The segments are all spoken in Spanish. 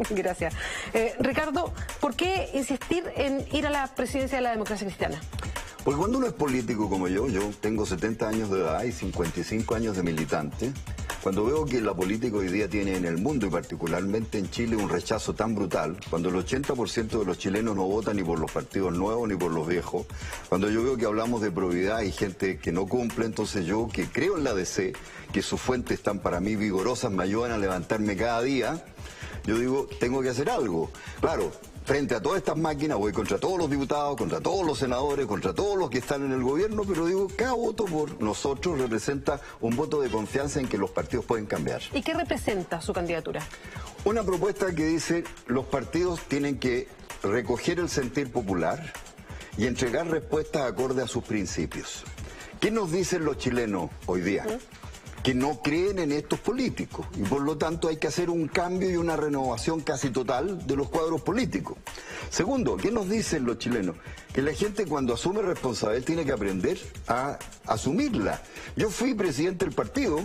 Gracias. Eh, Ricardo, ¿por qué insistir en ir a la presidencia de la democracia cristiana? Porque cuando uno es político como yo, yo tengo 70 años de edad y 55 años de militante, cuando veo que la política hoy día tiene en el mundo y particularmente en Chile un rechazo tan brutal, cuando el 80% de los chilenos no votan ni por los partidos nuevos ni por los viejos, cuando yo veo que hablamos de probidad y gente que no cumple, entonces yo que creo en la DC, que sus fuentes están para mí vigorosas, me ayudan a levantarme cada día, yo digo, tengo que hacer algo. Claro, frente a todas estas máquinas voy contra todos los diputados, contra todos los senadores, contra todos los que están en el gobierno, pero digo, cada voto por nosotros representa un voto de confianza en que los partidos pueden cambiar. ¿Y qué representa su candidatura? Una propuesta que dice los partidos tienen que recoger el sentir popular y entregar respuestas acorde a sus principios. ¿Qué nos dicen los chilenos hoy día? Que no creen en estos políticos y por lo tanto hay que hacer un cambio y una renovación casi total de los cuadros políticos. Segundo, ¿qué nos dicen los chilenos? Que la gente cuando asume responsabilidad tiene que aprender a asumirla. Yo fui presidente del partido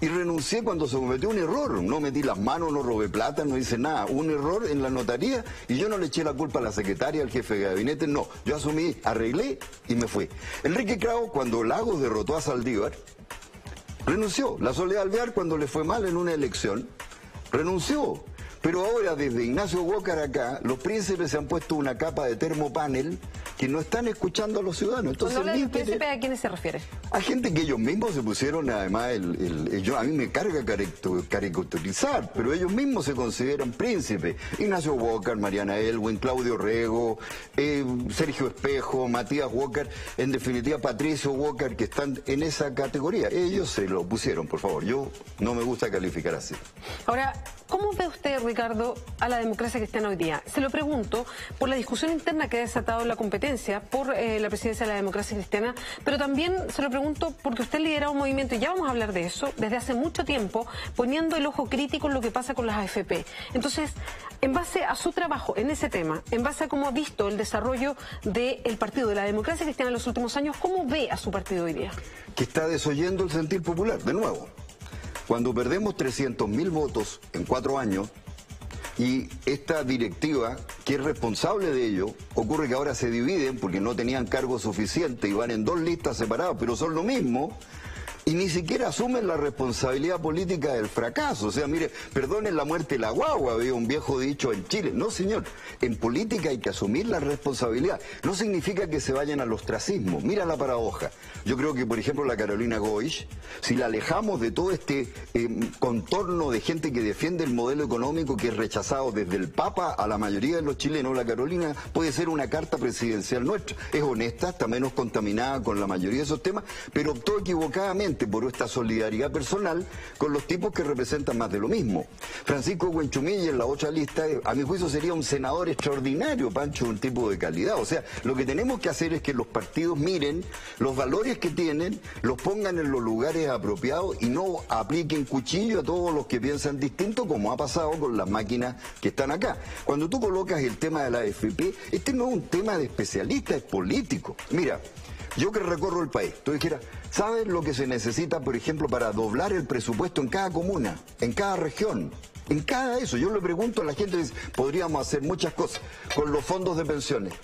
y renuncié cuando se cometió un error. No metí las manos, no robé plata, no hice nada. Un error en la notaría y yo no le eché la culpa a la secretaria, al jefe de gabinete, no. Yo asumí, arreglé y me fui. Enrique Krau, cuando Lagos derrotó a Saldívar, Renunció. La Soledad Alvear cuando le fue mal en una elección, renunció. Pero ahora desde Ignacio Walker acá, los príncipes se han puesto una capa de termopanel que no están escuchando a los ciudadanos. Entonces, Cuando habla príncipe, ¿a quiénes se refiere? A gente que ellos mismos se pusieron, además, el, yo, a mí me carga caricaturizar, pero ellos mismos se consideran príncipes. Ignacio Walker, Mariana Elwin, Claudio Rego, eh, Sergio Espejo, Matías Walker, en definitiva Patricio Walker, que están en esa categoría. Ellos se lo pusieron, por favor. Yo no me gusta calificar así. Ahora, ¿cómo ve usted, Ricardo, a la democracia cristiana hoy día? Se lo pregunto por la discusión interna que ha desatado la competencia por eh, la presidencia de la democracia cristiana, pero también se lo pregunto porque usted lidera un movimiento, y ya vamos a hablar de eso, desde hace mucho tiempo, poniendo el ojo crítico en lo que pasa con las AFP. Entonces, en base a su trabajo en ese tema, en base a cómo ha visto el desarrollo del partido de la democracia cristiana en los últimos años, ¿cómo ve a su partido hoy día? Que está desoyendo el sentir popular, de nuevo. Cuando perdemos 300.000 votos en cuatro años, y esta directiva, que es responsable de ello, ocurre que ahora se dividen porque no tenían cargo suficiente y van en dos listas separadas, pero son lo mismo y ni siquiera asumen la responsabilidad política del fracaso. O sea, mire, perdonen la muerte la guagua, había un viejo dicho en Chile. No, señor, en política hay que asumir la responsabilidad. No significa que se vayan al ostracismo. Mira la paradoja. Yo creo que, por ejemplo, la Carolina Goich, si la alejamos de todo este eh, contorno de gente que defiende el modelo económico que es rechazado desde el Papa a la mayoría de los chilenos, la Carolina puede ser una carta presidencial nuestra. Es honesta, está menos contaminada con la mayoría de esos temas, pero optó equivocadamente por esta solidaridad personal con los tipos que representan más de lo mismo. Francisco Huenchumilla en la otra lista, a mi juicio sería un senador extraordinario, Pancho, un tipo de calidad. O sea, lo que tenemos que hacer es que los partidos miren los valores que tienen, los pongan en los lugares apropiados y no apliquen cuchillo a todos los que piensan distinto, como ha pasado con las máquinas que están acá. Cuando tú colocas el tema de la AFP, este no es un tema de especialista, es político. Mira, yo que recorro el país, tú dijeras, ¿sabes lo que se necesita, por ejemplo, para doblar el presupuesto en cada comuna, en cada región? En cada eso, yo le pregunto a la gente, podríamos hacer muchas cosas con los fondos de pensiones.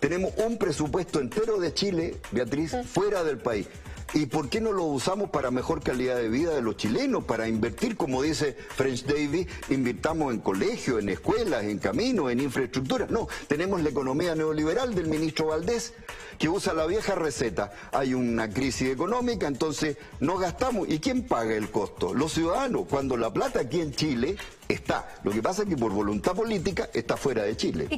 Tenemos un presupuesto entero de Chile, Beatriz, fuera del país. ¿Y por qué no lo usamos para mejor calidad de vida de los chilenos? Para invertir, como dice French Davis, invirtamos en colegios, en escuelas, en caminos, en infraestructura. No, tenemos la economía neoliberal del ministro Valdés, que usa la vieja receta. Hay una crisis económica, entonces no gastamos. ¿Y quién paga el costo? Los ciudadanos, cuando la plata aquí en Chile está. Lo que pasa es que por voluntad política está fuera de Chile.